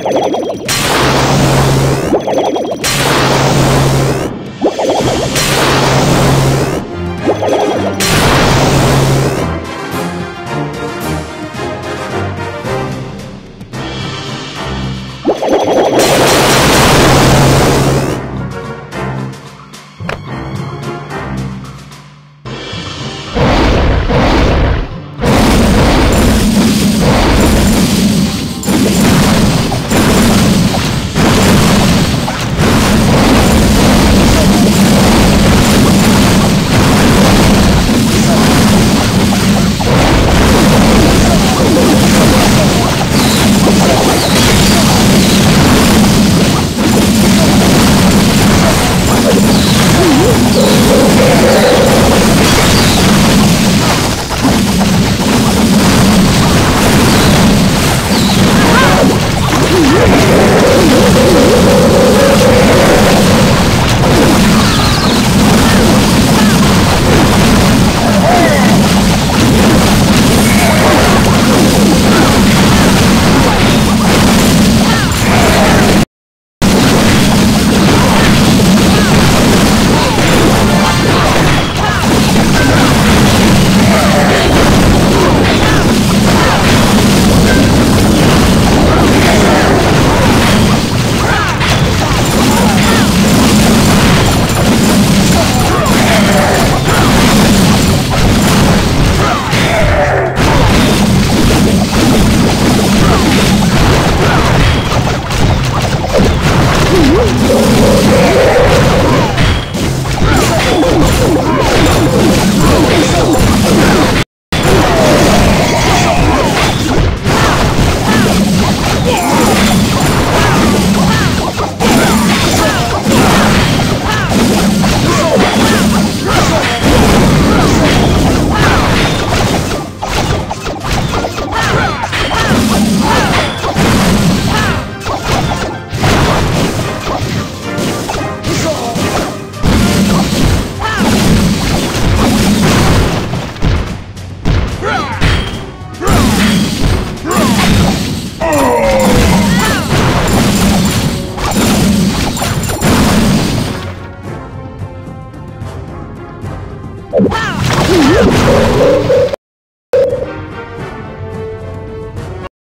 Oh, my God. Woo! Oh, my God.